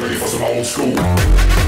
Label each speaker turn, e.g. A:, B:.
A: Ready for some old school?